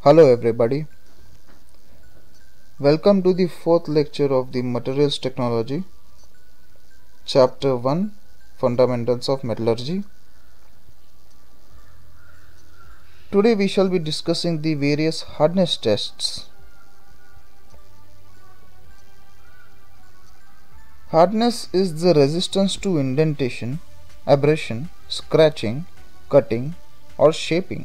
Hello everybody. Welcome to the fourth lecture of the Materials Technology, Chapter 1 Fundamentals of Metallurgy Today we shall be discussing the various hardness tests. Hardness is the resistance to indentation, abrasion, scratching, cutting or shaping.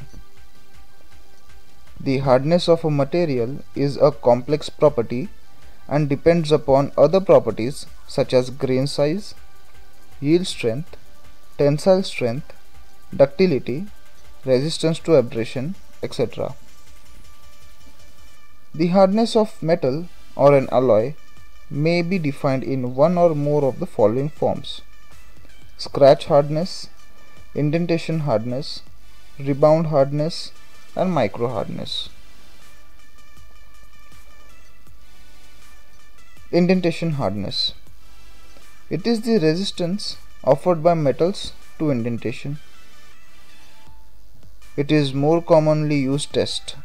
The hardness of a material is a complex property and depends upon other properties such as grain size, yield strength, tensile strength, ductility, resistance to abrasion, etc. The hardness of metal or an alloy may be defined in one or more of the following forms scratch hardness, indentation hardness, rebound hardness, and micro hardness. Indentation hardness. It is the resistance offered by metals to indentation. It is more commonly used test.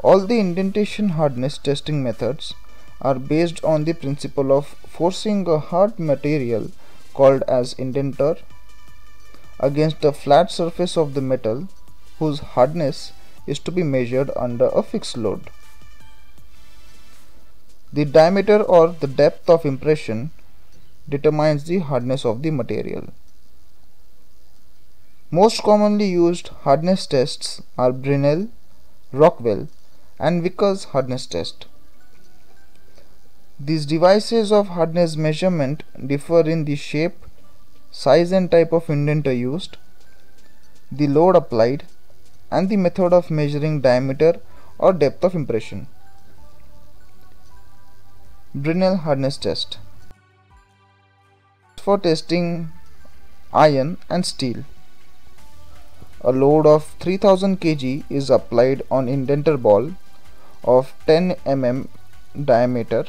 All the indentation hardness testing methods are based on the principle of forcing a hard material called as indenter against the flat surface of the metal whose hardness is to be measured under a fixed load. The diameter or the depth of impression determines the hardness of the material. Most commonly used hardness tests are Brinell, Rockwell and Vickers hardness test. These devices of hardness measurement differ in the shape, size and type of indenter used, the load applied and the method of measuring diameter or depth of impression. Brinell hardness test for testing iron and steel. A load of 3000 kg is applied on indenter ball of 10 mm diameter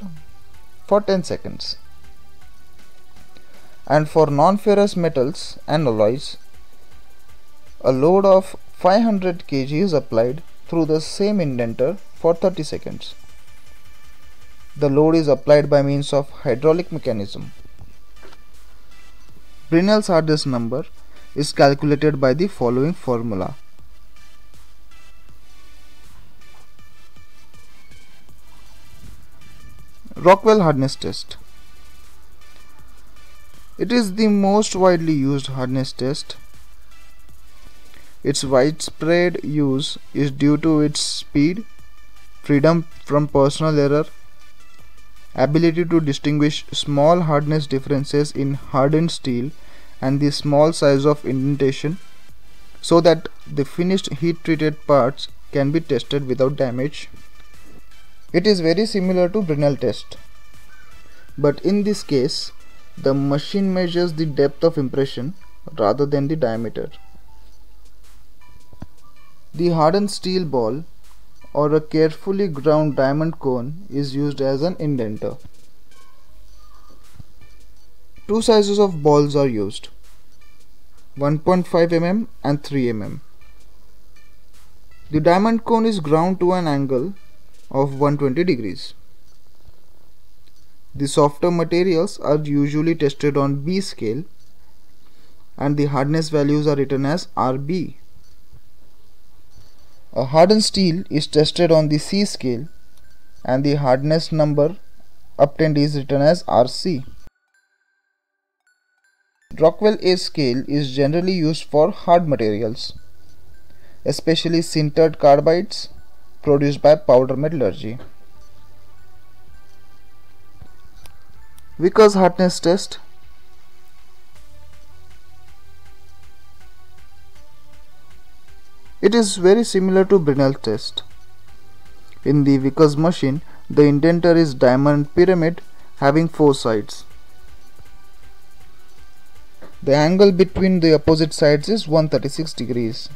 for 10 seconds. And for non-ferrous metals and alloys, a load of 500 kg is applied through the same indenter for 30 seconds. The load is applied by means of hydraulic mechanism. Brinell's hardness number is calculated by the following formula. Rockwell hardness test. It is the most widely used hardness test its widespread use is due to its speed, freedom from personal error, ability to distinguish small hardness differences in hardened steel and the small size of indentation so that the finished heat treated parts can be tested without damage. It is very similar to Brinell test but in this case the machine measures the depth of impression rather than the diameter. The hardened steel ball or a carefully ground diamond cone is used as an indenter. Two sizes of balls are used 1.5 mm and 3 mm. The diamond cone is ground to an angle of 120 degrees. The softer materials are usually tested on B scale and the hardness values are written as RB. A hardened steel is tested on the C scale and the hardness number obtained is written as RC. Rockwell A scale is generally used for hard materials, especially sintered carbides produced by powder metallurgy. Vickers hardness test It is very similar to Brinell test. In the Vickers machine, the indenter is diamond pyramid having four sides. The angle between the opposite sides is 136 degrees.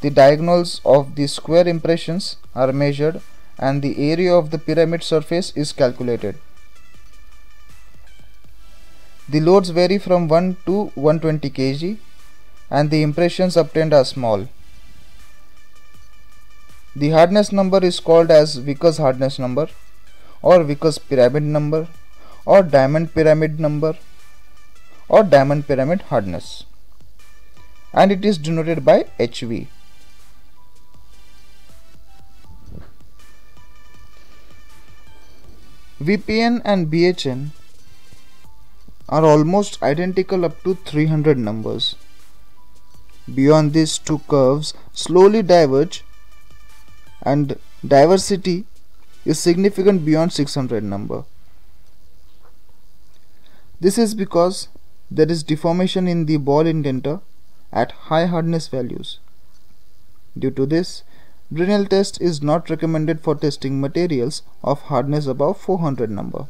The diagonals of the square impressions are measured and the area of the pyramid surface is calculated. The loads vary from 1 to 120 kg and the impressions obtained are small. The hardness number is called as Vickers hardness number or Vickers pyramid number or diamond pyramid number or diamond pyramid hardness and it is denoted by HV. VPN and BHN are almost identical up to 300 numbers. Beyond these two curves slowly diverge and diversity is significant beyond 600 number. This is because there is deformation in the ball indenter at high hardness values. Due to this, Brinell test is not recommended for testing materials of hardness above 400 number.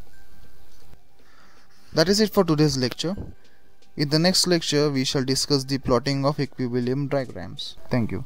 That is it for today's lecture. In the next lecture, we shall discuss the plotting of equilibrium diagrams. Thank you.